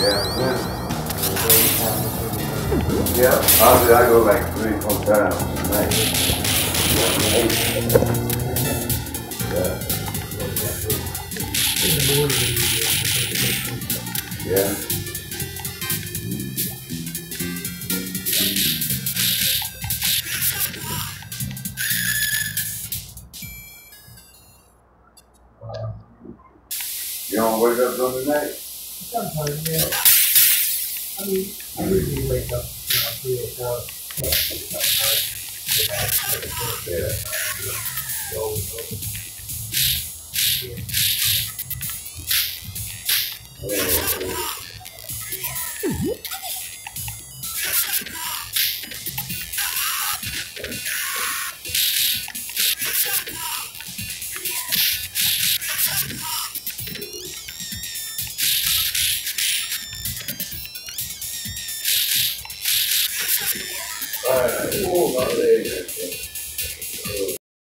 Yeah. Yeah, obviously I go like three, four times a night. Yeah. Yeah. You don't wake up during the night? Sometimes, yeah. I mean, I usually wake up, you know, three or four. Yeah. Go, go. はい、そうなんで。